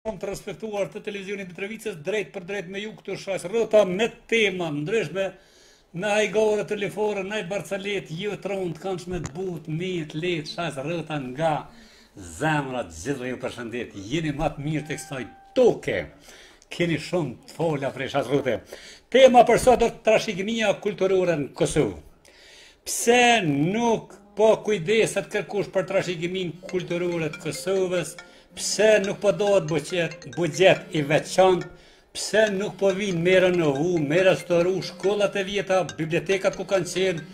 Të respektuar të Televizionit Mitrovicës drejt për drejt me ju këtu Shasë Rrota me tema të ndryshme me hajgare të llojllojshme, naj barcoletë, jo të rëndë, të kanshme, të butë, të mirë, të letë, Shasë Rrota nga zemra të gjithëve ju përshëndet, jeni ma të mirët e kësaj toke, keni shumë të fola prej Shasë Rrote. Tema për sot është trashigimia kulturore në Kosovë. Pse nuk Po kujdeset kërkush për trashëgiminë kulturore të Kosovës, pse nuk po dohet buxhet, buxhet i veçantë, pse nuk po vijnë me renovu, me restauru, shkollat e vjetra, bibliotekat ku kanë qenë,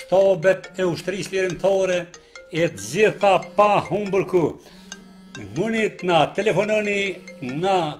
shtabet e ushtrisë çlirimtare, e të gjitha po humbin, ku. Muni t'na telefononi na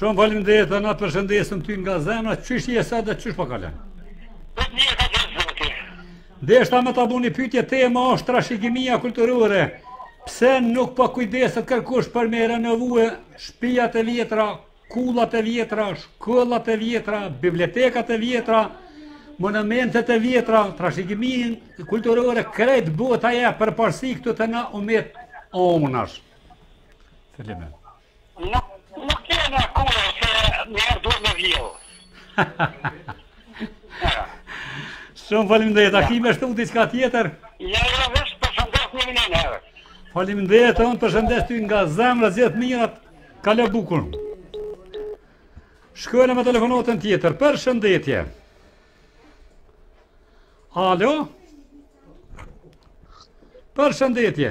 Shumë faleminderit, na t'përshëndesim ty nga zemra, qysh je sot e qysh po kalen? Për një ka të zëti. Deshta me ta bo një pytje, tema është trashigimia kulturore. Pse nuk po kujdeset kërkush për me renovue shpijat e vjetra, kullat e vjetra, shkollat e vjetra, bibliotekat e vjetra, monumentet e vjetra, trashigiminë kulturore, krejt bota e ka përparsi këtu te na umet omunash. Fillime. Nuk, nuk të në kure, se njerë duhet me vjellë. Shumë faleminderit, a ki me shtu ti diçka tjetër? Jo, jo, veç t'përshëndes edhe një herë. Faleminderit, unë t'përshëndes ty nga zemra, gjithë t'mirat, kalo bukur. Shkojmë me telefonatën tjetër, përshëndetje. Alo? Përshëndetje.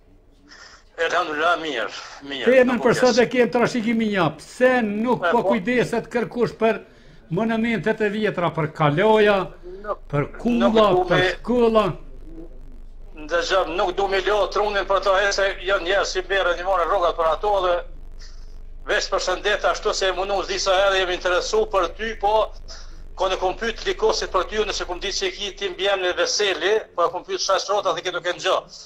Elhamdulillah mirë, mirë. Temën për sot e kem trashëgiminë. Pse nuk po, po kujdeset kërkush për monumente të vjetra për kalaja, për kulla, për shkolla? Ndë gjëmë, nuk du me lodh trunin për ta se janë njerëzit që bajnë e marrin rrogat për ato dhe veç t'përshëndes ashtu se e unë s'di sa edhe jemi interesu për ty, po ka në kom pyt likosit për ty, nëse kom ditë që e ki ti mbiemrin Veseli, po e kom pyt Shashë Rrota dhe kerkush nuk e njeh.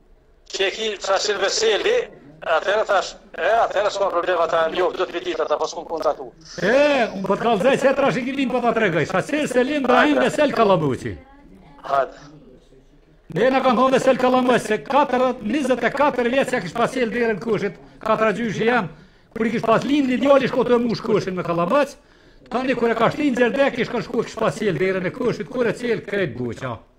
Që e ki Qashir Veseli, atëherë thash, e, atëherë s'ka problema ta jo, do të vidit ata, po s'kum kontaktu. E, unë po të kallzoj, qetra është i gjimin po të tregoj, Qashir Selim Brahim Vesel Kallamoqi. Hajde. Ne na kanë thonë Vesel Kallamoqi, se 4, 24 vjetë që e kishë pa çilë derën e koshit, katragjyshi jem, kur i kishë pas lindi djali shko e mush koshin me kallamoq, Tani kur e ka shtin gjerdek, kish kon shku e kish pas çilë derën e koshit, kur e çil krejt buqa.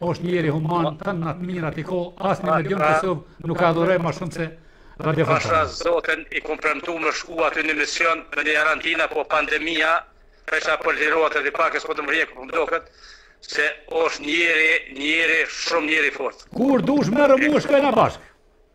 Osht njeri human, tana të mirat i ka, asnjë medium në Kosovë nuk e adhuroj ma shumë se Radio Fontana. Pasha zotin i kom premtu me shku aty në emision me një jarantina po pandemija, prisha për t'u lirohet edhe pak e s'po të më rjekë për më do këtë, se osht njeri, njeri, shumë njeri fort. Kur dush merë mu shkojna bashkë.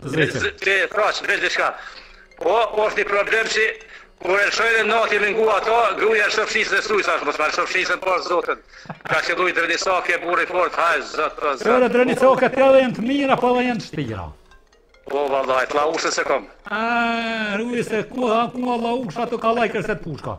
Zëqe. T'i thashë, veç diçka. Po, është një problem që kur e lëshoj dhe natë jemi ngu ato, gruja e lëshoj fshisën e suj, thashë, mos ma lëshoj fshisën, po zotën. Ka qëllu drenicake e burri fort, haj, zot, po zot. Ore, drenicaket edhe janë të mira, po edhe janë të shtira. Po, vallaj, të llapushën se kom. A, rrujë se ku, ha, ku ma laushë, ato ka lajkërset pushka.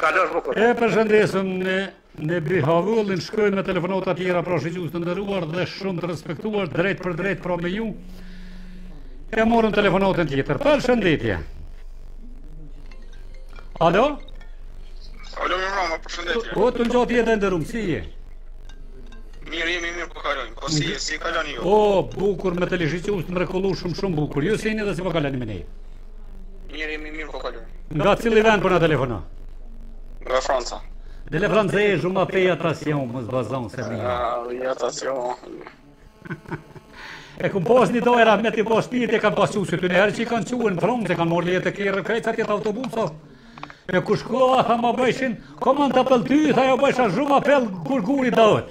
Kalofsh bukur. E përshëndesim në në Bihavullin, shkojmë me telefonata të tjera pra shikues të nderuar dhe shumë të respektuar, drejtpërdrejt pra me ju. E marrim telefonatën tjetër. Përshëndetje. Alo? Alo, mirëmbrëma, përshëndetje. O, tungjatjeta i nderum, si je? Mirë, jemi mirë po kalojmë, po si, si kaloni ju? O, bukur me teleshikues t'mrekullueshëm shumë bukur. Ju si jeni dhe si po kaloni me nejë? Mirë, jemi mirë po kalojmë. Nga cili vend po na telefonon? Nga Franca. De la France, je m'a pay attention, mos bazon se më. Ah, oui, attention. E ku pas një dojë rahmet të pas një të kam pas që që të në herë që i kanë që në fromë, të kanë morë lejet e qerre, krejtë sa t'jetë autobusa. E kur shkova, tha ma bëjshin, komën të pëllë ty, tha jo bëjsha zhuma pëllë, kurgjo hiç s'dojshin.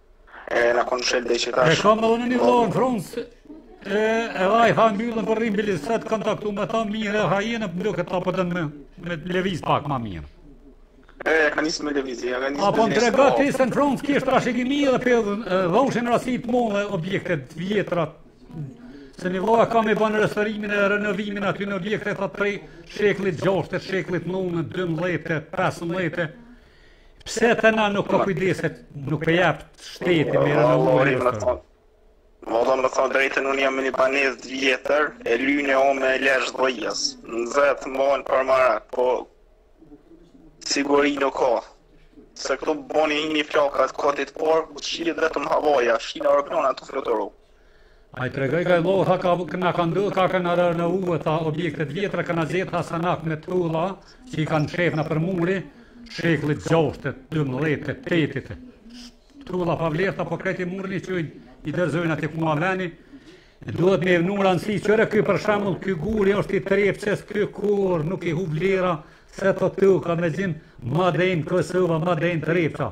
E na kon shel dhe që tash. E kam edhe një vlla në Francë. E e vaj a mbyllën për rrim bile sot kontaktu me ta mirë a jeni n'bllokada po, me me lëviz pak më mirë. E ka nisë me lëviz, ja ka nisë. A po tregojshe ti se në Francë kish trashëgimi edhe po dojshin me i restauru objektet e vjetra. Se një vlla kam e bën restaurimin e renovimin aty në objektet atë prej shekullit 6-të, shekullit 9-të, 12-të, 15-të. Pse te na nuk po kujdeset, nuk po jap shteti me renovu e këtë? Me ta thanë drejtën, unë e kam një banesë të vjetër, e lyme me lesh dhie, njëzet mojnë për marak, po siguri nuk ka. Se këtu bohen flakat kotit por, shitet vetëm havoja, shinë orëpnona të fluturu. Ai tregoi ka lodha ka na ka ndodhë ka kanë arë në uve tha objektet e vjetra kanë zgjedh hasanak me tulla që i kanë mshef nëpër muri shekullit 6 12 8 tulla pa vlerë apo krejt i murrin çojnë i rrëzojnë atë ku ma e ven duhet me i vnu rëndësi qyre ky për shembull ky guri është i Trepçës ky kurrë nuk i hup vlera se s'tutka me gjind Made in Kosova Made in Trepça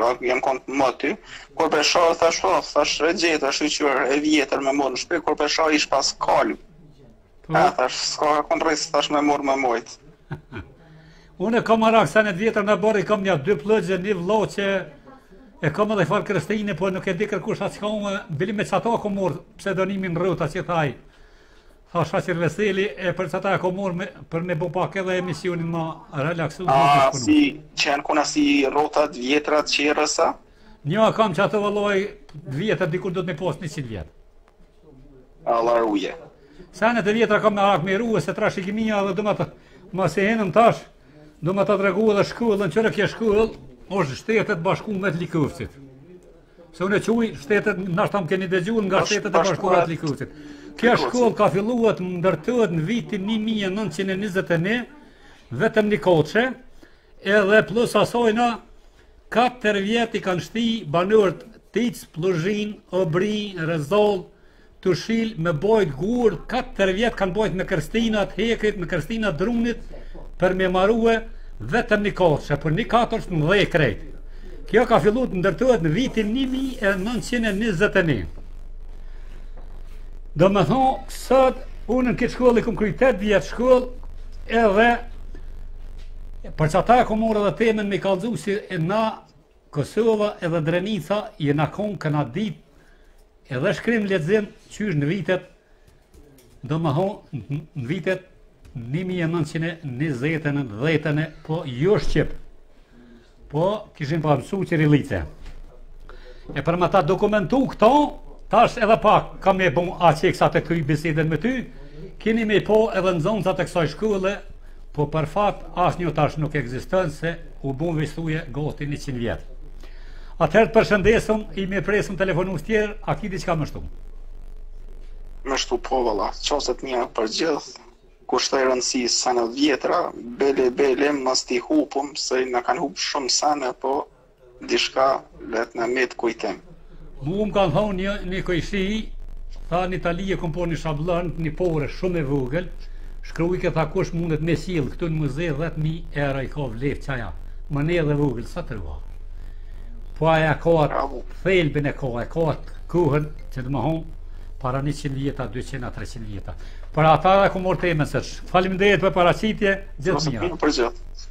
Nuk jam kon moti, kur p'e shoh thash oh, thash e gjeta shyqyr e vjetër me mor në shtëpi, kur p'e shoh ish pas kalb. Po. A thash s'ka kon rrisk thash me mor me mojt. Unë kam marak sene vjetër n'oborr, kam një dy pllugje, një vllaçë e kam edhe farë kërstine, po nuk e di kërkush atë çka unë, bile me qëta kum marrë pseudonimin Rrota që thaj. Tha Shaqir Veseli e për çata e kom marr për me bo pak edhe emisionin ma relaksu më të shpënu. Si qen kona si rrotat e vjetra të qerrësa? Një kam që ato vëllai të vjetra dikur do t'thotë me pas 100 vjet. Allah ruje. Senet e vjetra kemi hak me i rujt se trashëgimia dhe du me t' ma së henëm tash du me t' tregu edhe shkollën që kjo shkollë është shtetet e bashkume të Likovcit. Se unë e quaj shtetet, nashta m'keni dëgjuar unë shtetet e bashkuara të Likovcit. Kjo shkollë ka filluar të ndërtohet në vitin 1921, vetëm një katshe, edhe plus asojna, 4 vjetë i kanë shti banorët Tic, Plluzhinë, Obri, Rezallë, Tushilë me bajt gur katër vjet kanë bajt me kërstina t'hekrit me kërstina t'drunit për me e marue vetëm një katshe, por një katsh edhe krejt. Kjo ka fillu të ndërtohet në vitin 1921. Domethonë, sot, unë në këtë shkollë i kom kry 8 vjetë shkollë, edhe për çata e kom marrë edhe temën me kallëzu se na Kosova edhe Drenica jena kon kena dit edhe shkrim lexim qysh në vitet domethon në vitet 1920 e po jo shqip po kishim pas mësu qirilicë e për me ta dokumentu këto tash edhe pak kam me bo naqe kur ta kryj bisedën me ty kini me pa edhe nxonësat e kësaj shkolle Po për fat asnjë tash nuk ekziston se u bën veç thuje gati 100 vjet. Atëherë të përshëndesëm, i mirëpresëm telefonus tjerë, a ki diçka me shtu? Me shtu po valla, çashtu ni apel për gjithë, kushtoj rëndësi seneve t'vjetra, bele bele mos t'i hupëm se na kanë hup shumë sene, po Diçka le t'na met kujtim. Mua më kanë thonë një një kojshi, tha në Itali e kom pa një shabllon, një pare shumë e vogël, shkruj që tha kush mundet me sjell këtu në muze 10000 euro i ka vlerë çaja. Monedhë e vogël sa të rrua. Po aja ka atë thelbin e ka, e ka atë kohën që domethon para 100 vjeta, 200 a 300 vjeta. Për ata e kom marrë temën sosh. Faleminderit për paraqitje, gjithë t'mirat. Për gjithë.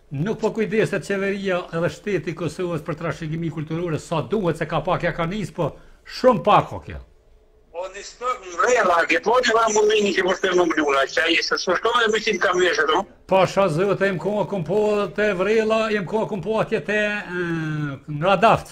Nuk po kujdeset qeveria edhe shteti i Kosovës për trashëgimi kulturore sa duhet se ka pak ja ka nis po shum pak asht kjo. O nis pak mrella ke po ti vënë mundin që vërtet nuk luna që ai se s'është edhe me qenë kam veshë ato. Pasha zotin do mokna kom pa te Vrella e mokna kom pa atje te në Radafc.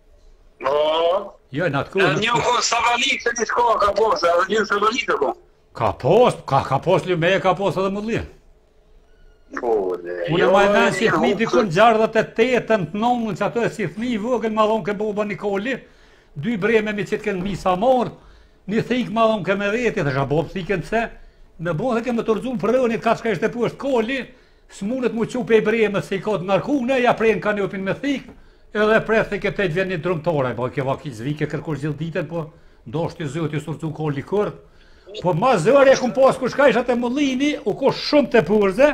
Po. Jo, në atë kohë. Në një kohë Savalik se ti shko ka posë, edhe një Savalik të kohë. Ka posë, ka, ka posë një me e ka posë edhe mudlien. Po, dhe. Unë jo, ma e menë si fmi dikun gjarë dhe të te e të në të nëmë, që ato e si fmi i vogël ma dhonke baba një kali, dy breme me çet kanë misër, merr, një thikë ma dhonke me veti, thasha babë thikën pse, me ba vaki me t'u rrëzu për rrugën, një ka qëka ishte pështë kali, Smunet mu qu prej bremes se i ka të ngarkune ja pren kanopin me thik edhe prej thike e te gjen një drumtore bojke vaki s'vike kërkush gjithë ditën po deshti zoti s'u rrxu kali kurr po ma zor e kum pas kur shkojsha të mullini u kon shumë të përze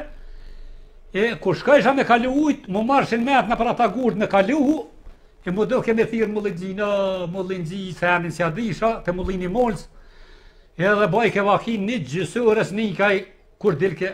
e kur shkojsha me kalu ujt m'u marrshin mentë nëpër ata gurt me kalu ujë e mu do ke me thirrë mullinxhi o mullinxhi se emnin s'ia disha të mullini molës edhe bojke vaki një gjysë ore s'nijke kur dilke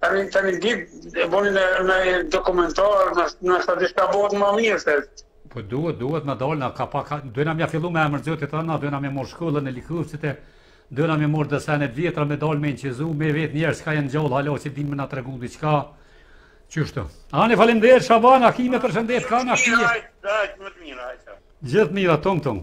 Tani tani t'i e bëni ni ni dokumentar, ni ni seri diçka bëhet më mirë se. Po duhet, duhna me dalë, na ka pak, duhna me ja fillu me emër Zotit na, duhna me marr shkollën e Likovcit e duhna me marr do sene të vjetra me dalë me incizu, me vetë njerëz çka janë gjallë hala që din me na tregu diçka. Qyshtu. Ani faleminderit Shaban, a ki me përshëndet kan, a ki. Gjithë mirat, hajt. Gjithë mirat, tung tung.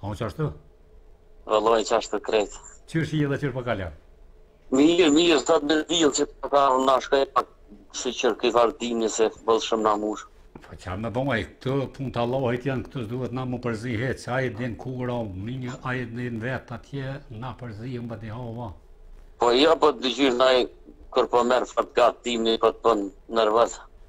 A unë qashtu? Valla, qashtu krejt. Qysh i ti edhe qysh po kalon? Mirë, mirë, së datë me dhilë që për po ka në nashka e pak si qërë këj vardimi se bëllë shumë në murë. Po çka me ba ma e këtë pun të Allahit janë këtë s'duhet na me u përzi hiç, a e din kura, mi një a e din vetë atje, na përzi e më bëti hava. Po ja, jo, po të gjyrë na e kërë po merë fatë gatë timi, po të pënë nërvëzë.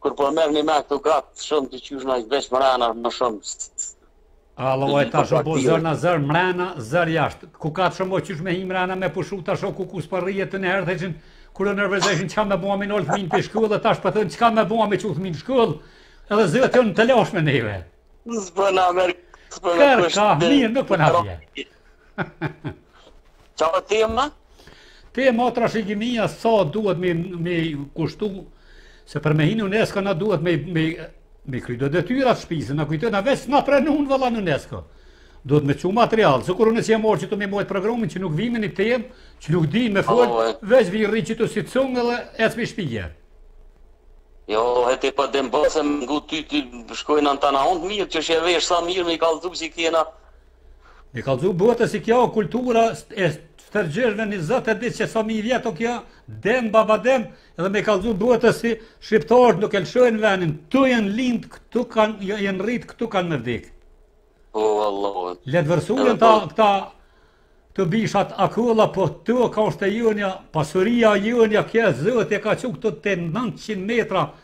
Kur po merr me ngjat shumë të qyshna veç mrena më shumë. Alo, e ta shumë po zërë në zërë, mrena, zor jashtë. Ku ka të shumë po qysh me hi mrena me pushu, ta shumë ku ku s'po rrihet niherë, dhe qënë, kur e nërvezeshin çka me ba me nal fminë për shkullë, dhe ta shpeshën çka me ba me çu fminë shkullë, edhe zërë të në të lodhshme neve. Kërë ka, mirë, nuk po na vjen. Qa për ti më? Ti e ma trashigimia sa duhet me, me kushtu, se për me hinë UNESCO na duhet me, me, me kry do detyra të shpisë, na kujtoj, na veç na pranon vëlla në UNESCO. Duhet me çu material, se kur unë s'jam mor që t'e majt programin që nuk di me ni temë, që nuk di me fol, veç vij rri që të si të cungë dhe e ec n'shpi. Jo, e ti pa dashtë me të ngu ty të shkojnë në të në mirë, qysh e veç sa mirë me i kallzu që i kena, Me i kallzu botës si kjo kultura e stërgjyshve një zot e dit që sa mi vjet o kjo, den baba den, edhe me kallzu botës se shqiptarët nuk e lëshojnë venin, ktu janë lindë, këtu kanë, jo, janë rritë, këtu kanë me vdikë. O, po, Allah. Le t'vërsulen ta, po- këta, kto bishat sa t'doja, po toka është e jonja, pasuria jonja, kjo zot ka që këtu të 900 metra,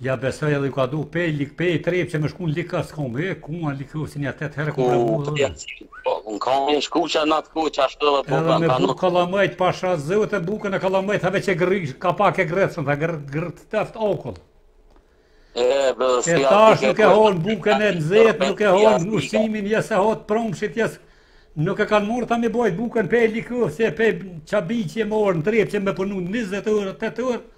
Ja besoj edhe ju ka du pej lik pej trep që më shku në lik as ka më e ku ma lik si një tetë herë ku më bu dhe po unë ka më në shku që në atë ku që ashtu edhe bu edhe me bu kalamajt pasha zëve të bukën e kalamajt have që gërri ka pak e gërët shumë tha gërët gërët të tëftë okull e bërës e tash nuk e honë bukën e nëzet nuk e honë nusimin jes e hotë promë shit jes Nuk e kanë morë ta me bojt bukën pe likë, se pe qabi që e morë në trepë që me punu 20 orë, 8 orë,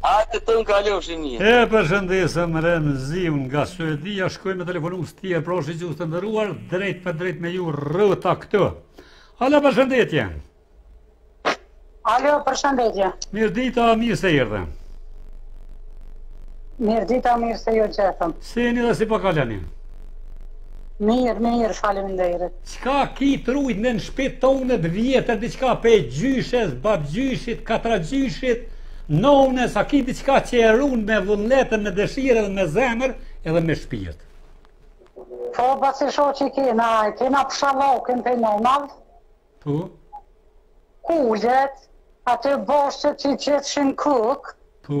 Hajde kalofshi mirë. E përshëndesim Remziun nga Suedia, shkojmë te telefonuesi tjetër shikues të nderuar, drejtpërdrejt me ju rreth këtu. Alo përshëndetje. Alo përshëndetje. Mirë dita, mirë se erdhe. Mirë dita, mirë se ju gjetëm. Si jeni dhe si po kaloni? Mirë, mirë, faleminderit. Çka ki t'rujtun në shpi tonë të vjetër, diçka pej gjyshes, babgjyshit, katragjyshit, Naj send a ki diçka që e run me vullnet e, me dëshirë dhe me zemër edhe me shpirt. Po, pasi sho që kena, kena pshalokën për në madhë. Po? Kullet, atë boshtë që qëtë shën kukë. Po?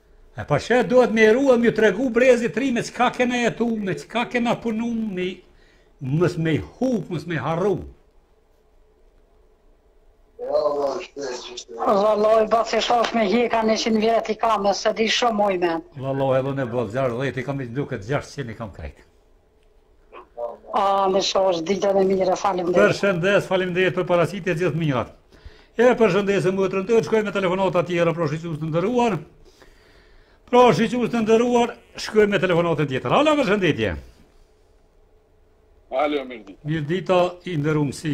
E për çka duhet me ru e me ju tregu brezit t'ri me çka kena jetu, me çka kena punu, mos me i hup, mos me i harru. Valloj, ba se shosh me hje ka 100 vjet i kam, se di shumë men. Valloj, edhe në bazar 10 i kam i duket 600 i kam krejt. Ah, me shoh, është dita e mirë, faleminderit. Përshëndes, faleminderit për paraqitje, gjithë t'mirat. E përshëndesim më të rëndër, shkojmë me telefonata tjera, pra shikues të nderuar. Pra shikues të nderuar, shkojmë te telefonata tjetër. Alo, përshëndetje. Alo, mirë dita. Mirë dita, i nderum, si.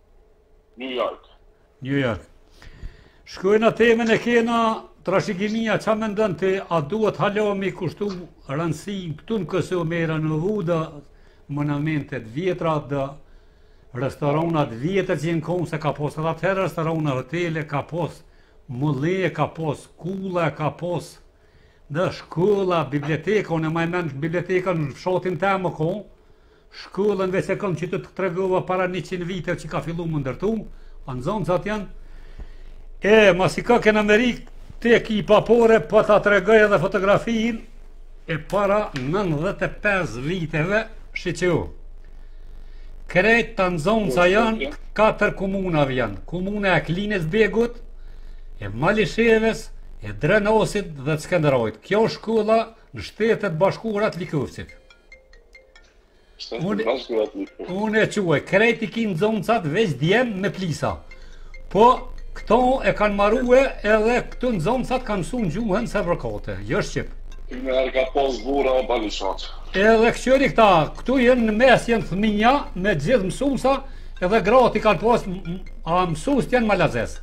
New York. New York. Shkojna, temën e kena trashëgimia, ça mendon ti, a duhet hala m'i kushtu rëndësi këtu në Kosovë, me renovu edhe monumentet e vjetra dhe restoranat e vjetër që janë konë se ka pas edhe atëherë restoranat hotele ka pas mulli ka pas kulla ka pas edhe shkolla biblioteka unë e maj men biblioteka në fshatin tem u konë Shkolla veç e kom që ta tregova para njëqind viteve që ka fillu me u ndërtu, a nxënësat janë, e masi ka kenë Amerikë, tek i ki pa, por e, po ta tregoj edhe fotografinë, e para 95 viteve, shiqo. Krejt këta nxënësa janë, të katër komunave janë, komuna e Klinës Begut, e Malishevës, e Drenasit dhe të Skenderajt. Kjo shkolla në shtetet e bashkuara të Likovcit. Unë unë e quaj krejt i ki nxoncat veç djem me plisa. Po këto e kanë maru edhe këtu nxoncat kanë msu n'gjuhën serbokroate, jo shqip. Ti me arë ka pos burra o balishat. Edhe këqëri këta, këtu janë në mes janë thmija me gjithë mësusa edhe grati kanë pas, a mësust janë malazes.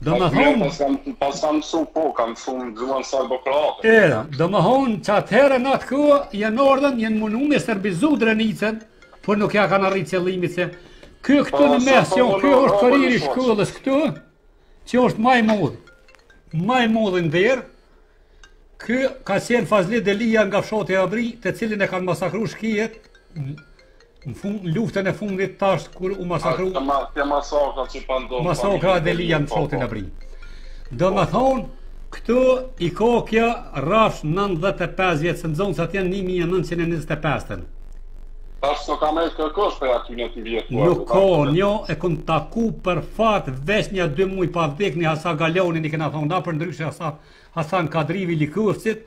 Domethonë... Pas kam, pas kam su po, kanë msu n'gjuhën serbokroate. E, domethonë që atëherë në atë kohë, janë ardhen, janë munu me serbizu Drenicën, por nuk ja kanë arritë qëllimit se... Ky këtu po, në mes, që po, ky është pariri i shkollës këtu, që është ma i madh. Ma i madh në derë, ky ka qenë Fazli Delia nga fshati Abri, të cilin e kanë masakru shkijet, Në fund, në luftën e fundit, tash kur u masakru. Aq të ke masakra që ka ndodhur. Masakra e Delijaj në fshatin Abri. Domethonë, këtu i koka rrafsh 95 vjetë, se nxonësat janë 1925-ën. Tash së ka me të kërkosh për aty në të vjetë. Nuk ka, njo e kom taku për fat veç nja dy muj pa vdek një Hasa Galonin i kena thonë, na për ndryshë Hasa, Hasan Kadrija i Likocit,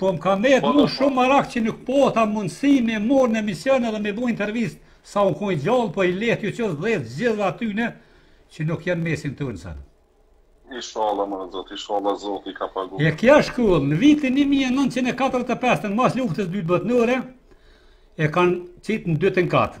Po më ka met mu shumë marak që nuk pata mundësi me marrë në emision edhe me bu intervist sa u konë gjallë, po i lehtë ju qoftë dheu gjithë atyne që nuk janë n'mesin tonë sot. Ishalla more zot, ishalla zoti i ka pagu. E kjo shkollë, në vitin 1945, mas luftës dytë botnore, e kanë qitë në dytin kat.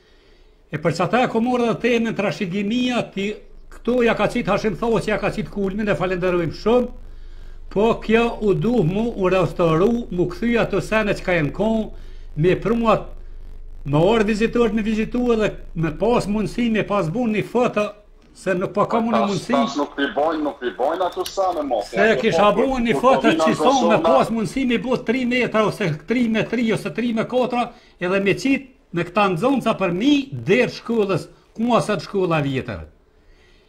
E për qata e kom marrë edhe temën trashëgimia ti këtu ja ka qitë Hashim Thaçi ja ka qitë kulmin e falenderojmë shumë. Po kjo u duh mu u restauru, mu kthy n'ato sene qysh janë kon, me pru, me ardhë vizitorët me vizitu edhe me pas mundësi me pas bu një foto se nuk po ka ma mundësi. Tash nuk i bojnë, nuk i bojnë ato sene mo. Se e kisha bu një foto qeso me pas mundësi me bu 3 metra ose 3 me 3 ose 3 me 4 edhe me qitë Me këta nxënësa përmi der shkollës ku asht shkolla e vjetër.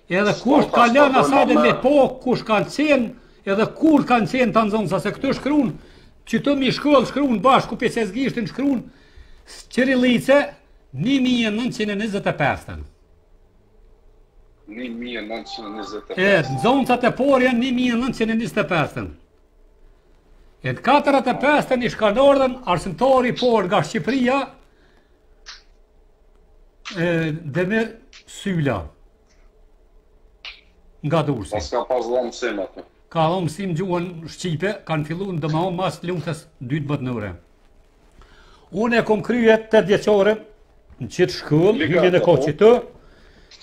Edhe çka janë asaj me po kush kanë qenë edhe kur kanë qenë kta nxënësa se këtu shkruan qaty mi shkollë shkruan bash ku pe ve gishtin shkruan qirilicë 1925. 1925. E, nxonësat e parë janë 1925. E n'katërdhet e pestën ish kan ardhun arsimtari i parë nga Shqipëria, e, Demir Syla, nga Durrësi. Pas ka pas dhonë msim atë. Ka dhonë msim gjuhën shqipe, kanë fillu domethon mas luftës dytë botnore. Unë e kom kry tetëvjeçaren në qit shkollë, në një në kohë që të,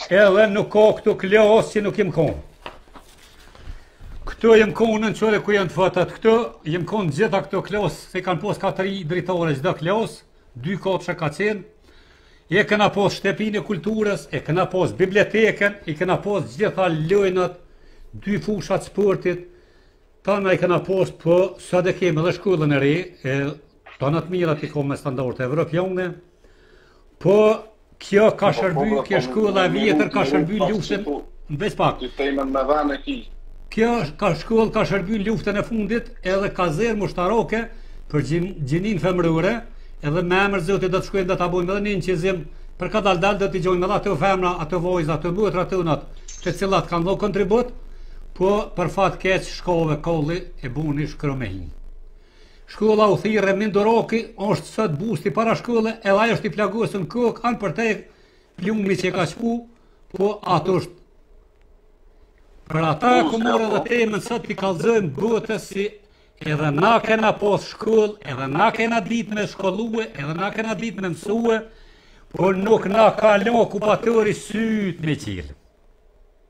edhe nuk ka këtu klasë që nuk jem konë. Këtu jem konë në nëntore ku janë të tetat këtu, jem konë gjitha këto klasë, se kanë pos ka tri dritare gjitha klasë, dy katë që ka qenë, e kena pos shtëpinë e kulturës, e kena pos bibliotekën, i kena pos gjitha lojnat, dy fusha t'sportit, Tanë i kena pos po sot e kemi edhe shkollën e re, e tanë të mirat i ka me standarde evropiane. Po kjo ka po, po, shërby, po, kjo shkolla e vjetër ka shërby luftën mbes pak. T'i themi me vënë ti. Kjo kjo shkollë ka shërby luftën e fundit edhe kazermë ushtarake për gjinin femërore, edhe me emër Zotit do të shkojmë do ta bëjmë edhe një inçizim për ka dal dal do të gjojmë edhe ato femra, ato vojza, ato motra tonat, të cilat kanë dhënë kontribut, Po për fat keq shkavi e kalli e boni shkrumb e hi. Shkolla u thirrke Emin Duraku, është sot busti para shkolle edhe ai është i plagosur në kokë anë prej te plumbi që e ka çpu, po atë është Për ata e kom morë edhe temën sot t'i kallzojmë botës se edhe na kena pos shkollë, edhe na kena ditë me shkollue, edhe na kena ditë me mësue, por nuk na ka lon okupatori sytë me çil.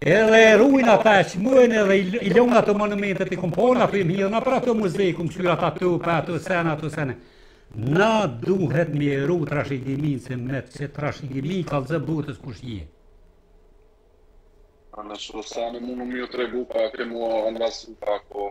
Edhe e ruin ata e çmojnë edhe i lënë ato monumentet i kom pa unë për i më hirë nëpër ato muze i kom kqyr ata t'i pa të sena të sena. Na duhet me e ru trashigiminë se me të se trashigimia i kallzon botës kush je. A në shru sani mu në mjë të regu pa ke mua në lasu pa ko.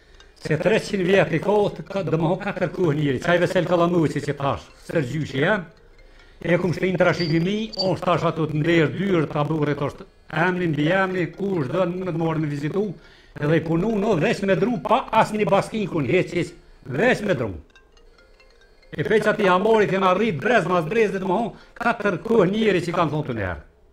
Qe 300 vjet i ka, domethonë katër kohë njeri, qaj Vesel Kallamuqi qetash, stërgjyshi e, e kom shti n'trashigimi, është tash aty te n'derë të oborrit, është emni, mbiemni, kush do mun me ardh me vizitu, edhe i punun veç me dru, pa asnjë baski kun, hiç, hiç, veç me dru. E pe qatij hamori kena rritë brez mas brezi domethonë, katër kohë njeri që kanë thonë dikur njëherë.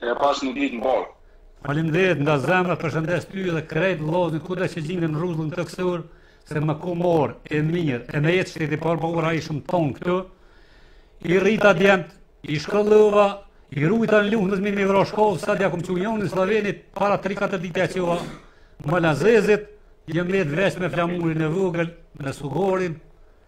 E pas në ditë në borë. Faleminderit nga zemra, përshëndes ty dhe krejt vëllezërit kudo që gjinden rruzullin tokësor, se me kon ma e mirë, e me jet shteti por po ura ishëm ton këtu. I rrita djemt, i shkollova, i rujta n'luftë mos me m'i vro shkau, sa dja e kom çu në Slloveni, para 3-4 ditja që ua, malazezit, jem met veç me Flamurin e vogël, me sugarin,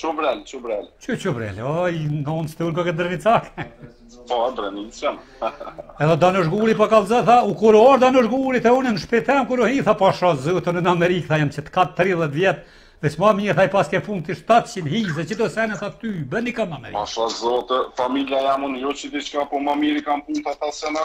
Çubrel, çubrel. Çu çubrel, oj, non s'tu nuk je drenicak. Po, drenicak. Edhe Danush Guri po kallxon tha, u kur erdh Danush Guri te unë në shpi teme kur u hi tha pasha Zotin në Amerikë tha jam qe tash ka 30 vjet. Dhe s'ma mirë tha i paske punët 700 hizë, që do sene aty, bëni ka më mirë. Pasha Zotin, familja jam unë, jo që diçka, po më mirë i kam punët ato sene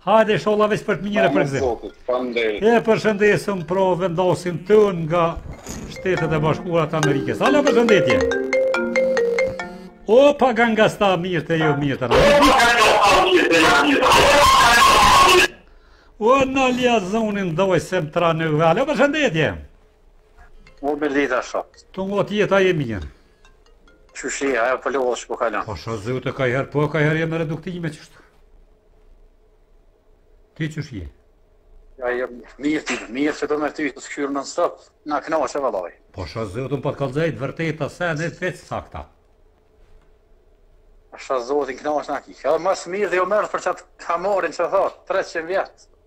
Hajde inshallah veç për të mirë e për gëzim. E përshëndesim provë vendasin tonë nga Shtetet e Bashkuara të Amerikës. Alo përshëndetje. Opa gangasta mirë të jo mirë të në O në lja zonin dojë se më tra në vëllë, përshëndetje O me lita shot Të nga tjeta e mirë Qysh je, ajo për lëvë është po kalon Pasha Zotin ka'i herë, po ka'i herë jemë reduktime qështë Ti qysh je? Ja, ja, mirë ti, mirë që do me ty, të shkyrë në nësëp, u knaqa vallaj. Pasha Zotin po të kallëzoj t'vërtetën se në të vetë sakta. Pasha Zotin u knaqa në ki, ja, mas mirë dhe jo mërë për qat hamarin që thotë, 300 vjetë.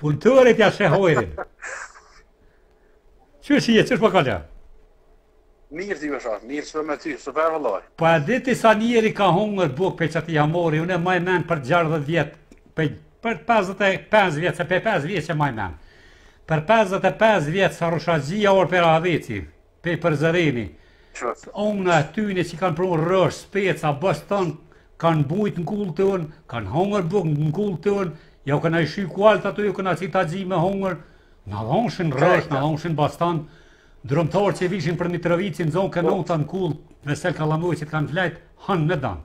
Punëtorët ia sheh hajrin. Qysh je, qysh po kalon? Mirë ti me shohë, mirë që me ty, super vallaj. Po e di ti sa njeri ka hongër bukë prej qati hamari, unë e maj men për 60 vjetë, për, për 55 vjetë, se për 5 vjetë s'e maj men. Për 55 vjetë sa rrushaxhia orë për adhiti, Prej Prizreni. Unë atyne që kanë pru rrush, speca, bostan, kanë bujt në kullë tonë, kanë hongër bukë në kullë tonë, ja u kena njeshë kualt ato, ju kena qit taxhi me hongër, na dhonshin rrush, na dhonshin bostan, drumtarë që vishin për Mitrovicë, zonke nata në kullë, vesel kallamoj që te kanë fjet, hanë në danë.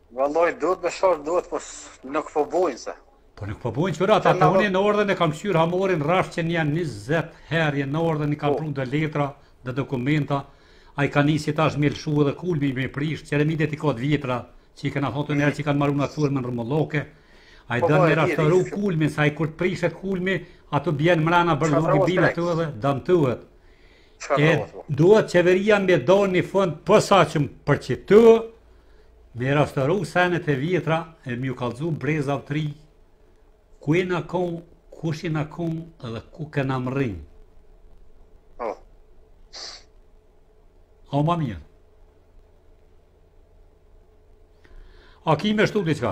Vallai duhet me shoh duhet po nuk po bojnë se. Po nuk po bojnë çare, ata të unë në ordën e kam kshyrë hamarin rreth që nja 20 herë jenë në ordën i kam po. pru edhe letra edhe dokumenta, ai ka nis tash me lëshu edhe kulmi me prishë, qeremidet i ka të vjetra, që i kena thonë të njerë që i kanë maru në atësurë më në Rëmëllokë, ai po, dërë po, me restauru kulmin, se ai kur të prishet kulmi, ato bjenë mrena bërë nuk i binë atë edhe, danë të edhe. E duhet qeveria me da një fond posaçëm për qito me restauru senet e vjetra e me ju kallzu brezav të ri ku jena konë, kush jena konë edhe ku kena mërri. O. Oh. O ma mirë. A ki me shtu diqka?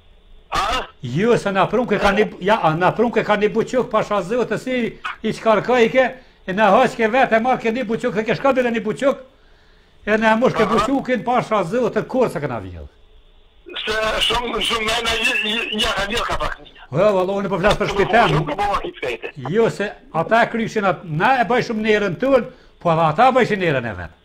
A? Jo, se na prunke ka një, ja, a, na prunke ka një buquk, pasha zotën, si e shkarkojke, e na hapke vetë, e marke një buquk, e kishëm bile një buquk, e na mushke buqukin, pasha zotën, kurrë s'e kena vjellë. Se shumë, shumë mena, ja ka vjellë ka pak një. Jo, valla, unë po flas për shpi ton. Nuk po vaki fejte. Jo, se ata e kryshin atë, na e bëjshum nerën tonë, po edhe ata bëjshin nerën e vetë.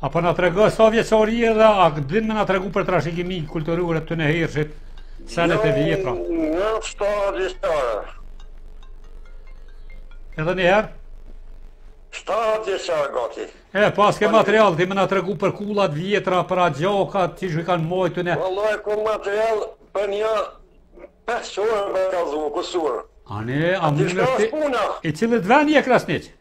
A po na tregon sa vjeçar je dhe a din me na tregu për trashëgimi kulturore të hershit senet e vjetra? Shtatëdhetë vjeçar. Edhe një herë? Shtatëdhetë vjeçar gati. E, pas po, ke material, ti me na tregu për kullat e vjetra, për oxhakat, që që kanë mojtu në... Vallahi, kom material për një pesë orë me kallzu, kusur. A ne, a më nërti... I cilit ven je, Krasniq?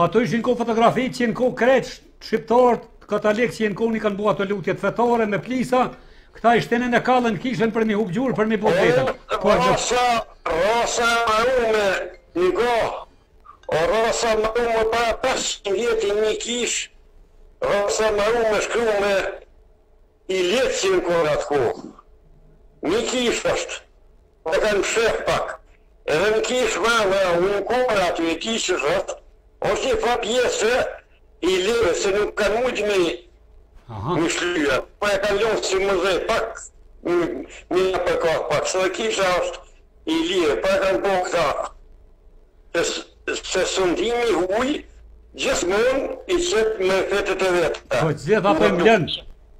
Ato ishin kon fotografi që jen kon krejt shqiptarët katolik që jen kon i kanë bo ato lutjet fetare me plisa, këta ishin, e e kallën kishën për me hup gjurmë për me i bo të vetën. Por në... Rrasa, rrasa mermeri, një ka, o rrasa mermeri para pesë vjetëve një kishë, rrasa mermeri shkrume ilirisht që jen kon atë kohë. Një kishë është, Dhe e kanë fshehë pak. Edhe në kishë madhe unë kom aty e kishës është, është një farë pjese ilire se nuk kanë mujtë me e shly. Po e kanë lënë si muze pak me ia përka pak se dhe kisha është ilire. Po e kanë bo këta se se sundimi i huj gjithmonë i qet me fetet e veta. Po gjithë ato i mbledh.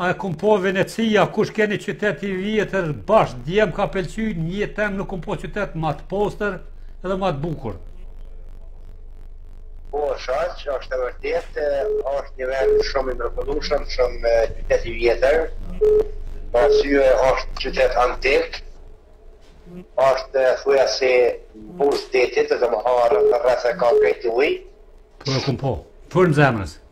A e kum po Venecia, kish ken një qytet i vjetër, bash dje më ka pëlqy, n'jetë teme nuk kum po qytet ma të postër dhe ma të bukur. Po shoq, është e vërtetë, është një vend shumë i mrekullueshëm, shumë qytet i vjetër, për arsye është qytet antik, është thuajse në buzë të detit, domethënë rreth e ka krejt ujë. Po e kum po. Turp zemrës.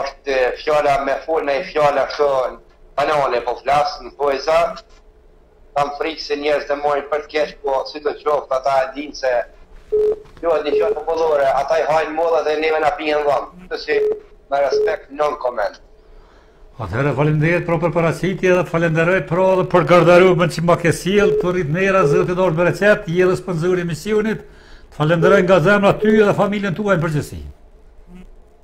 është fjala me fol nanji fjalë kështu banale po flasë në poezi kam frikë se njerëzit e marrin për të keq po sido qoftë ata e dinë se kjo është një fjalë popullore ata i hajnë mollat e neve na mpihen dhëmtë si me respekt non comment Atëherë faleminderit prap për paraqitje dhe të falenderoj prap edhe për gardërobën që më ke sjell t'rritë ndera zoti dorë me recept, je edhe sponsor i emisionit. Të falenderoj nga zemra ty dhe familjen tuaj në përgjithësi.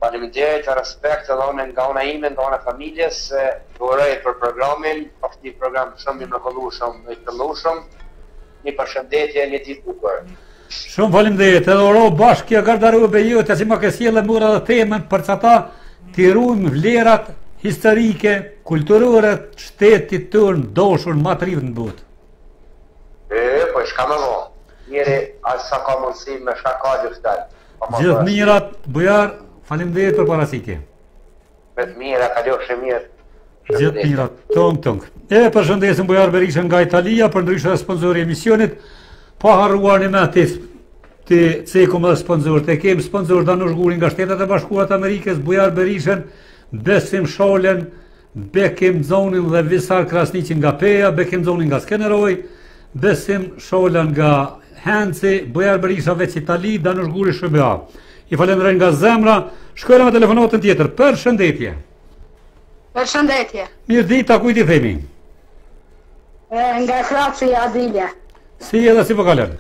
Faleminderit, respekt edhe nga ana ime, nga ana e familjes, se uroj për programin, është një program shumë i mrekullueshëm, i qëllueshëm. Një përshëndetje, një ditë e bukur. Shumë faleminderit. Edhe ore bash kjo gardërobë e jo të si më ke sjellë mura dhe temën për që ta t'i ruajmë vlerat historike, kulturore të shtetit tonë të dashur më të ri në botë. E, po e çka me bo. Njëri, a sa ka mundësi me çka ka lufton. Gjithë t'mirat, Bujar, faleminderit për paraqitje. Me të mira, kalofshe mirë. Gjithë të mirat, tung tung. E përshëndesim Bujar Berishën nga Italia, përndryshe edhe sponsor i emisionit, pa po harruar ni me i cekim sponsorët, e kemi sponsor Danush Gurin nga shtetet e bashkuara të Amerikës, Bujar Berishën, Besim Sholen, Bekim Zonin dhe Visar Krasniqin nga Peja, Bekim Zonin nga Skenderaj, Besim Sholen nga Henci, Bujar Berisha veç Itali, Danush Guri SHBA. I falënderoj nga zemra. Shkojmë me telefonatën tjetër. Përshëndetje. Përshëndetje. Mirëdita, kujt i themi? E, nga Kraci Adilja. Si edhe si po kalon?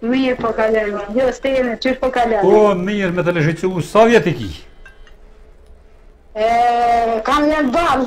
Mirë po kalon. Ju si jeni, qysh po kalon. Po mirë me teleshikues, sa vjet i ki? I kam një ball.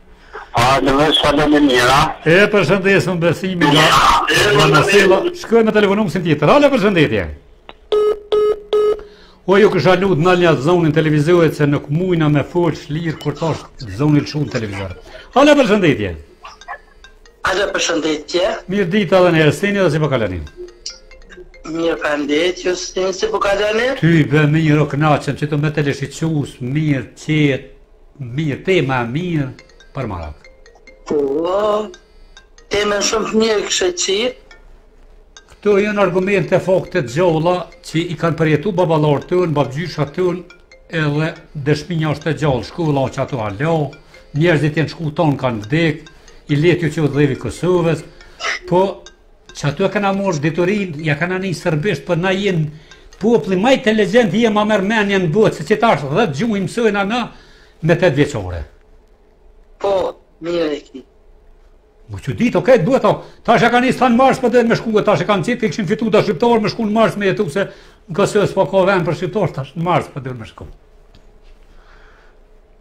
Falem, falem e mira. E përshëndesim Besimin nga nga Masela. Shkojmë te telefonuesi tjetër. Alo përshëndetje. O ju kisha lut ndalni zonin televizorit se nuk mujna me folë shlirë kur është zoni shumë n'televizor. Alo përshëndetje. Alo përshëndetje. Mirëdita dhe mirë se vini dhe si po kaloni. Po Mirë për ndetë, ju si jeni si po kaloni. Tybe mirë u knaqëm qetu me teleshikues, mirë, qetë, Mirë, tema e mirë për marak. Po, temë shumë të mirë kishe qitë. Këto janë argumente fakte të gjalla që i kanë përjetu baballarët tonë, babgjyshat tonë, edhe dëshmia është e gjallë, shkolla qato alo, njerëzit janë shku, tonë kanë vdekë, i lehtë ju qoftë dheu i Kosovës, po Qaty e kena morë diturin, ja kena nis serbisht, por po na jena populli ma inteligjent, jena ma mërë menjë në botë, se qetash edhe tre gjuhë i mësojnë anë me të të vjeqore. Po, mirë e ki. Më që ditë, okej, tash e ka nis në Mars po do me shku, tash e kanë qitë, i kishin ftu shqiptarët me shku në Mars me jetu, se në kësë e s'po ka vend për shqiptarë, tash në Mars po do me shku.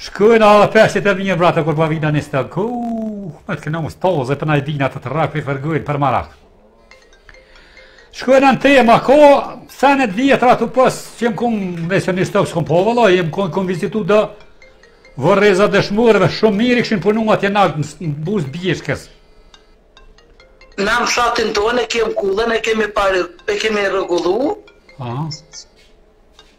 Shkojnë a dhe peshti të vijën vratë kur po vini në Istog, ku, me të kena tozë, e për naj dina të të rakë, i fërgojnë për marak. Shkojmë në temë, ko, senet e vjetra të pës, që jem kun, me se në Istog s'kom po valla, jem kun, kun vizitu dhe, vorrezat e dëshmorëve, shumë mirë i kishin punu atje nalt, në buzë bjeshkës. Na në fshatin tonë, e kem kullën, e kemi, pare, e kemi rregullu,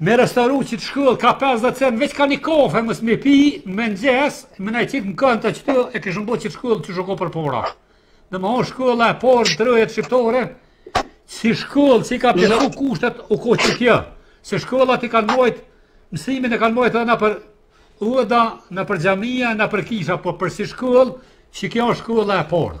Me restauru qit shkoll ka 50 cent veç ka një kafe mos me pi n'mëngjes me na qit në konto qitu e kishën bo qit shkoll qysh u ko përpara demethonë shkolla e parë n'trojet shqiptore si shkoll që i ka plotësu kushtet u ko qikjo se shkollat i kanë mojt mësimin e kanë mojt edhe nëpër oda nëpër xhamia nëpër kisha po për si shkoll qikjo është shkolla e parë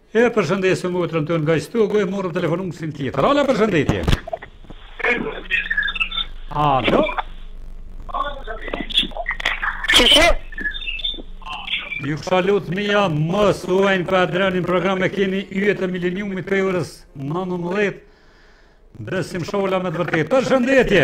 E përshëndesim motrën tonë nga Istogu e marrim telefonuesin tjetër. Alo përshëndetje. Alo. Qysh je? Ju kisha lutë mija, më suajnë për adrenin program e keni Yjet e mileniumit prej orës nëntëmdhet, Besim shola me të vërtetë. Përshëndetje!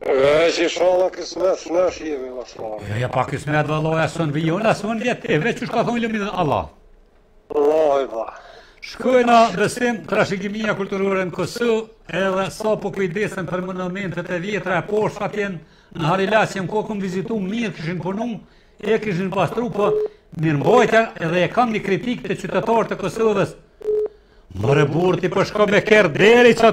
Veç ishalla kismet shnesh jemi inshalla. Jo, jo, pa kismet dhe Allah e sënë vijon, e sënë vjetë e veç çka thotë i lumi Allah. Allah e ba. Shkon Besim trashëgimia kulturore në Kosovë, edhe sa po kujdesen për monumentet e vjetra e pashë atje në Harilaç, e kam vizitu mirë kishin punu, e kishin pastru, po mirëmbajtja edhe e kam një kritikë te qytetarët e Kosovës. More burrë ti po shkon me kerr deri që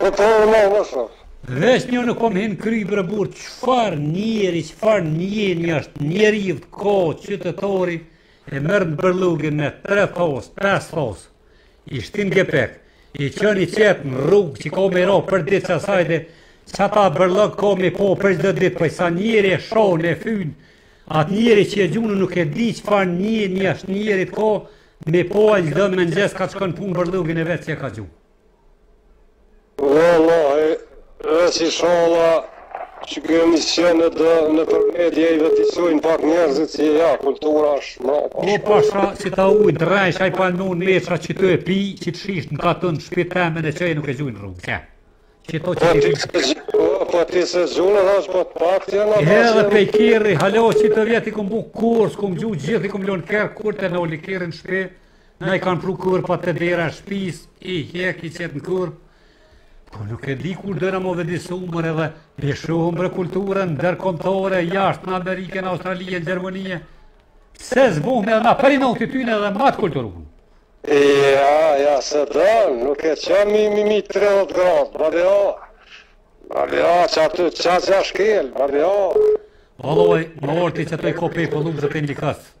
Po të rrë me në shof. Veç një në kom hin kry bre burrë, çfarë njeri, çfarë njeri është njeri i vetë ky qytetari, e merr bërllogun me tre thasë, pesë thasë, i shtin n'gepek, i qëni qet në rrugë që ka me ra përditë qasajde, qat bërllog ka me pa për gjithë ditë, për po sa njeri e shan e fyn, atë njeri që e gjun nuk e di çfarë njeri është njeri të ko, me po e gjithë dhe me në gjithë ka të shkonë punë bërllogun e vet që e ka gju. Vallahi, veç ishalla që ky emision edhe nëpër media i vetëdijesojnë pak njerëzit si ja, kultura është mrapa. O pasha qat ujë drejsh, a i palnon meqa që të e pi, qat shishe në katën shpinë teme e çoj e nuk e gjuj n'rrugë, që? Që to që të rrugë. Po ti s'e gjun edhe është po të pak të janë. Edhe pe kiri, hala që të vjeti kemi bu kur, s'kemi gju gjithë, i kemi lënë kërë kur të në oli kirin shpit, Na i kanë pru korpat te dera shpisë, i hjek i qet në korpë. Po nuk e di kur do me u vetëdijesu more edhe i shohim bre kulturën ndërkombëtare jashtë në Amerikë, në Australi, në Gjermani. S'e bajmë edhe na për inati tyne edhe matë kulturën. E, ja, ja, se dërë, nuk e që mi mi mi 30 gradë, bërë jo. Bërë jo, që aty, që që shkel, bërë jo. Vallahi, më orti që të i kopi për lumë zë për një kësë.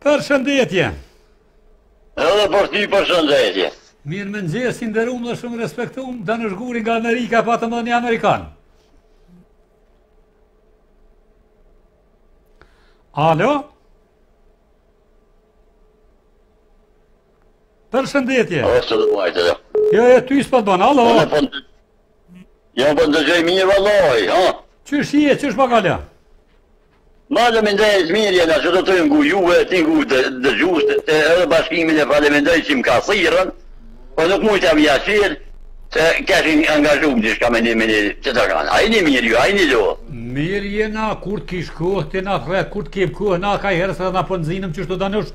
Përshëndetje! Edhe për ty përshëndetje! Mirëmëngjes, i nderum dhe shumë i respektum, dhe në shguri nga Amerika, pa të më një Amerikan. Alo? Përshëndetje! Alo, së dhe uajtë dhe. Jo, e ty s'po t'ban, alo? Jo, po ndëgjoj mirë, vallaj, ha? Qysh je, qysh po kalon? Falemnderit mirë jena, si jam tu ju ngu juve, tu i ngu dëgjuesit, edhe Bashkimin e falemnderoj që më ka thirën, po nuk mujta me ardh, se kesh i angazhum diçka me një me një që të kanë. A jeni mirë ju, a jeni lodh. Mirë jena, kur të kesh kohë, ti na thirre, kur të kem kohë, na kanjëherë edhe na po nxihem që shtë të danusht,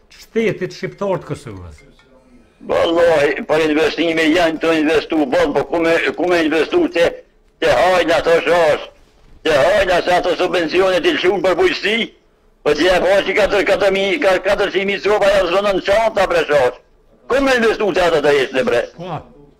shtetit shqiptar të Kosovës. Vallahi, për investime janë tu investu, bon, po ku me, ku me investu të, t'i hajnë ato krejt, të hajnë asë ato subvencione të lëshume për bujqësi, po të jepë hoqë 400.000 copa e zonë në qanta për shash. Ku me investu ti kur s'të leshon bre? Po,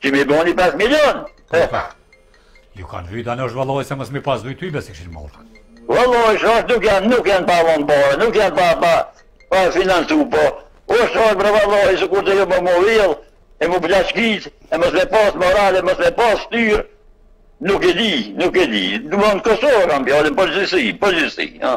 Që m'i boni 5 milion! Po, po. Ju kanë vyt, amo vallahi se mos me i pas vyt tybe s'i kishin marrë. Vallahi, shosh nuk janë, nuk janë pa u bo, nuk janë pa, pa, pa financu, po. O shosh bre vallahi, se kur të ju më më villë, e më plashkit, e mos me pas moral e mos me pas shtyrë, nuk e di, nuk e di. Dë më në Kosovë kam pjallin, përgjësi, përgjësi, ja.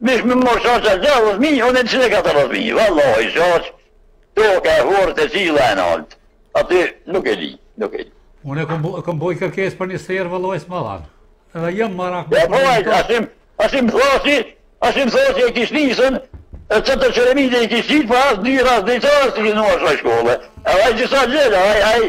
Mi shti me marr shoqja gjashtë mijë unë çile katërmbëdhjetë mijë vallahi shoq toka e fortë e cila e naltë aty nuk e di nuk e di Unë kam kam boj kërkesë për një serë vallahi s'ma dhan. Edhe jam marak. Ja po ai asim asim thosi asim thosi e kish nisën e që të qëremit e i kishit, po asë dy rasë dhe i të rasë të gjinuar shkoj shkolle. E ai gjitha gjitha, ai, ai,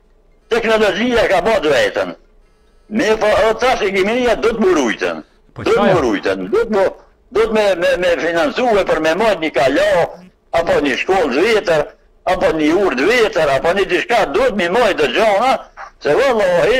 Teknologjia e ka ba të vetën. Mirëpo tash trashëgimia duhet me u rujtën. Po duhet me u rujtën. Duhet me duhet me me me financue për me majt një kala apo një shkollë të vjetër apo një urë të vjetër apo një diçka duhet me i majt do gjana se vallahi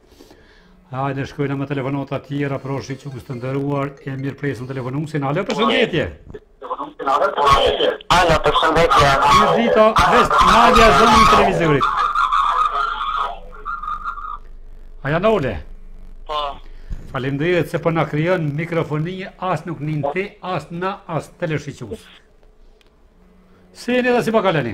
Hajde shkojna me telefonata tjera, pra shikues të nderuar e mirëpresim telefonuesin. Alo, përshëndetje! Alo, përshëndetje! Mirëdita, veç, nalja zanin televizorit. A ja ule? Po. Faleminderit se po na krijon mikrofoni, as nuk nin ti, as na, as teleshikuesit. Si jeni dhe si po kaloni?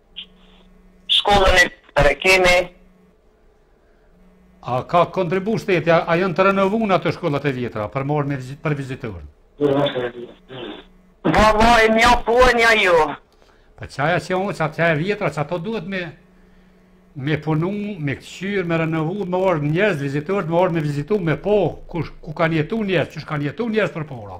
Shkollën e re kemi. A ka kontribu shteti, a janë të renovune ato shkollat e vjetra, për me ardh me vizit, për vizitorë? Po, po, e mirë pyetja ju. Po po qajo që o, qajo e vjetra, qato duhet me, me punu, me këqyrë, me renovu, me ardh njerëz, vizitorët, me ardh me vizitu, me pa, ku, ku kanë jetu njerëz, qysh kanë jetu njerëz përpara.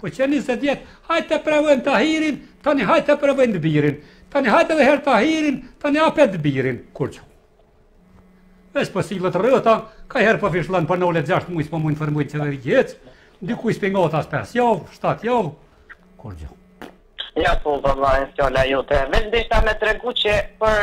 Po qe njëzet vjet, hajt t'e provojm Tahirin, tani hajt t'e provojm të birin. Tani hajt edhe her Tahirin, tani apet të birin. Kurgju. Veç po sillet rrota, kajherë po fishllon po nalet 6 muaj s'po mujn formojnë qeveri gjec. Diku s'i pengon as 5 javë, 7 javë. Kurgju. Ja po vëllai, fjala jote. Veç deshta me tregu që për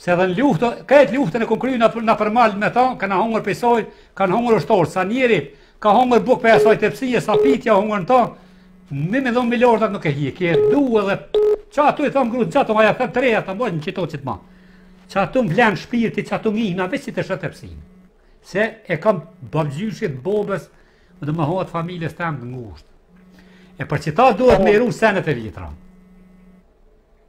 Se dhe në luftë, këtë luftën e ku kryu një fjalë me thonë, kanë hongër prej saj, kanë hongër ushtorë, sa njeri, ka hongër bukë prej asaj tepsije, sa pitja hongër në thonë, me me dhonë milordat nuk e hi, ke du edhe, që ato i thonë grudë, që ato maja thëmë të reja, të mbojnë në qito që të ma, që ato më blenë shpirti, që ato ngihna, veç që te shet tepsinë, se e kam babgjyshit, bobës, dhe më hoatë familjes të emë në ngushtë, e për qata duhet me i ru senet e vjetra,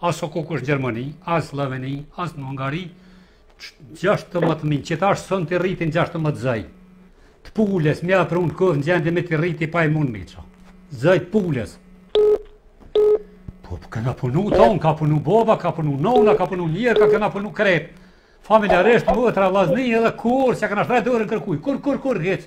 Aso kukush Gjermani, as Slloveni, as në Hungari, 16 mijë qitash s'un t'i rritin 16 zoj. Të pulles, me ja pru s'un ko në gjendje me t'i rriti pa i mun me qa. Zoj të pulles. Po, po këna punu tonë, ka punu boba, ka punu nona, ka punu njerka, këna punu krejt. Familjarisht, motra, lazni edhe kur, s'ja këna shtri dorën kërkuj, kur, kur, kur, hiç.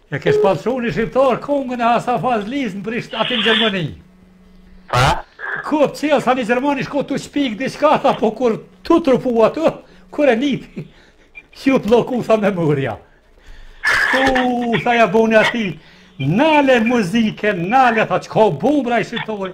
E ke pa çuni shqiptar kongën e Hasa Fazlis në Prishtë aty në Gjermani. Pa? Ku të qelë sa një Gjermani shko të shpik diçka tha po kur tu trupu atë, kur e njeti, u blloku tha me murja. Uuu, tha ja boni ati, nale muzike, nale, tha që ka bo mrapa shqiptari.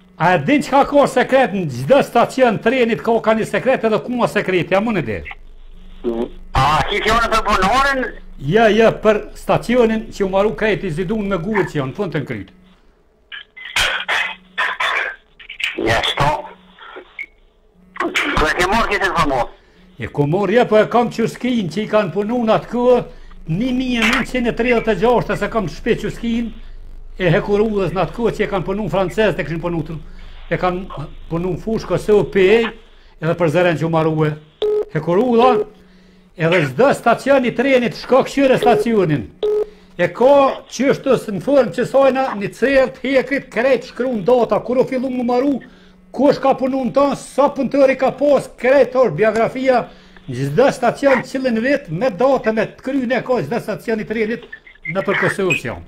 A e din çka ka sekret në çdo stacion trenit ka ka një sekret edhe ku ma sekret ja mune di A ki fjalën për bunorin? Ja, ja, për stacionin që u maru krejt i zidun me gurë që janë, fund e në krye. Ja, shto. Ku e ke marrë këtë informatë? E kom marrë, ja, po e kam qet shkinë që i kanë punu në atë kuë, 1936 e se kam në shpi qet shkinë, e hekurudhës në atë kohë që i kanë punu francezët e kishin punu te e kanë punu Fushë Kosovë Pejë, edhe Prizren që marue. Hekurudha, edhe çdo stacion i trenit, shko këqyre stacionin. E ka qështës në formë qësaj një cevë të hekrit, krejt shkru në data, kur u fillu me maru, Kush ka punu në ta, sa punëtorë ka pas, krejt është biografia, çdo stacion cilin vit me datën e të kryem e ka çdo stacion i trenit nëpër Kosovë që janë.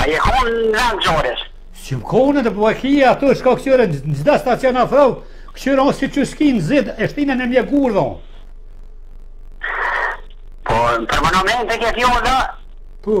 A je ka në vend gjores? Që më kone të përba kje ato shko këqyre në çdo stacion a thëv, këqyre onë si qet shkinë zid, e shtine në një gurë dhe onë. Po, për më në mejnë të kje fjo dhe? Po.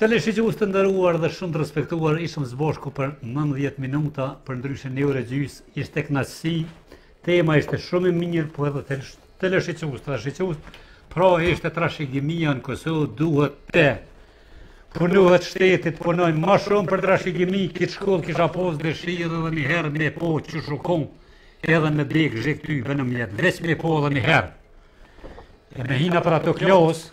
Teleshikues të nderuar dhe shumë të respektuar, ishëm së bashku për 90 minuta, për ndryshe një orë e gjysë, ishte kënaqësi, tema ishte shumë e mirë, po edhe teleshikues, teleshikues, pra ishte trashëgimia në Kosovë duhet të punohet shteti të punoj ma shumë për trashigimi, këtë shkollë kisha posë dëshirë edhe një herë me po qysh u kon, edhe me bjek zhek ty vë në mjetë, veç me po edhe një herë. E me hi nëpër ato klosë,